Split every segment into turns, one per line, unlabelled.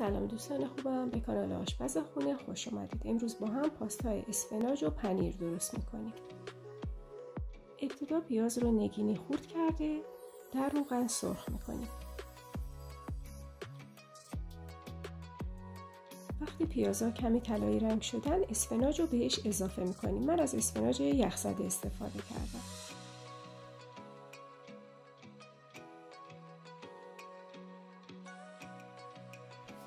سلام دوستان خوبم. به کانال آشپز خونه خوش آمدید امروز با هم پاستای اسفناج و پنیر درست می‌کنیم. ابتدا پیاز رو نگینی خورد کرده در روغن سرخ می‌کنیم. وقتی پیازها کمی طلایی رنگ شدن اسفناج رو بهش اضافه می‌کنیم. من از اسفناج یخزده استفاده کردم.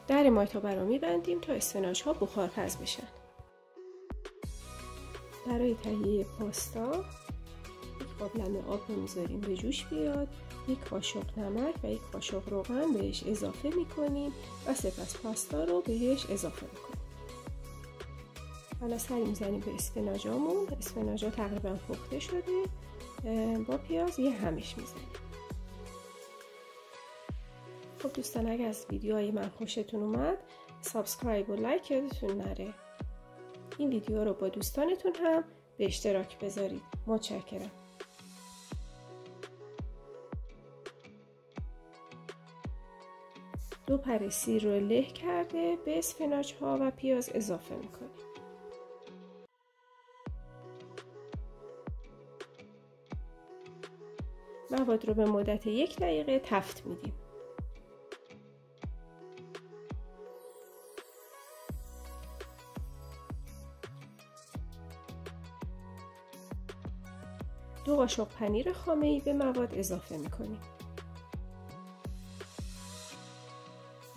در مایتابه رو میبندیم تا اسفناج ها بخار پز بشن. برای تهیه پاستا یک قابلمه آب رو می‌ذاریم به جوش بیاد یک قاشق نمک و یک قاشق روغن بهش اضافه می‌کنیم و سپس پاستا رو بهش اضافه می‌کنیم. حالا سری می‌زنیم به اسفناجامون. اسفناجا تقریبا پخته شده. با پیاز یه همش می‌زنیم. خب دوستان اگر از ویدیوهای من خوشتون اومد subscribe و like یادتون نره. این ویدیو رو با دوستانتون هم به اشتراک بذارید. متشکرم. دو پر سیر رو له کرده به اسفناج ها و پیاز اضافه می‌کنیم مواد رو به مدت یک دقیقه تفت میدیم. دو قاشق پنیر خامه ای به مواد اضافه می کنیم.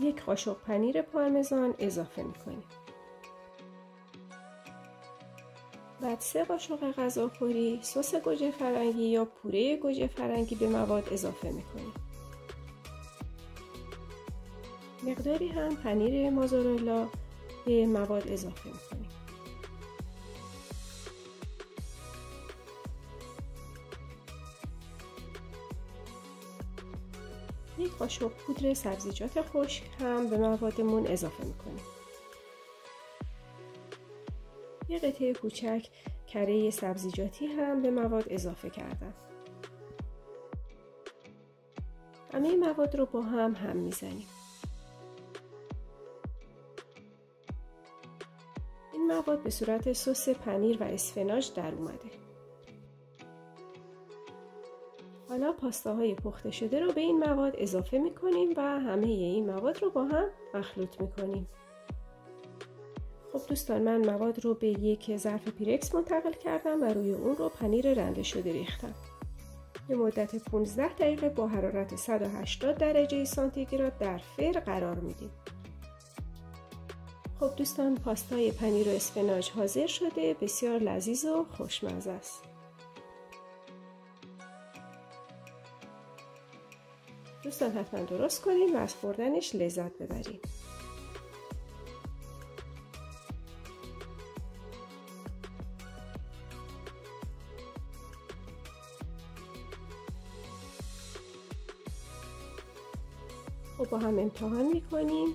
یک قاشق پنیر پارمزان اضافه می کنیم. بعد سه قاشق غذاخوری سس گوجه فرنگی یا پوره گوجه فرنگی به مواد اضافه می کنیم. مقداری هم پنیر مازارلا به مواد اضافه می کنیم. یک قاشق پودر سبزیجات خشک هم به موادمون اضافه می‌کنیم یک قطعه کوچک کره سبزیجاتی هم به مواد اضافه کردم همه مواد رو با هم هم می‌زنیم. این مواد به صورت سس پنیر و اسفناج در اومده. حالا پاستاهای پخته شده رو به این مواد اضافه می کنیم و همه این مواد رو با هم مخلوط می کنیم. خب دوستان من مواد رو به یک ظرف پیرکس منتقل کردم و روی اون رو پنیر رنده شده ریختم. به مدت 15 دقیقه با حرارت 180 درجه سانتیگراد در فر قرار میدیم. خب دوستان پاستای پنیر و اسفناج حاضر شده بسیار لذیذ و خوشمزه است. دوستان حتما درست کنیم و از خوردنش لذت ببریم خب با هم امتحان می‌کنیم.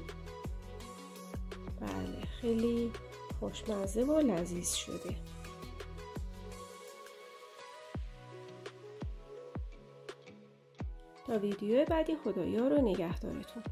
بله خیلی خوشمزه و لذیذ شده. ویدیو بعدی خدایا رو نگهدارتون.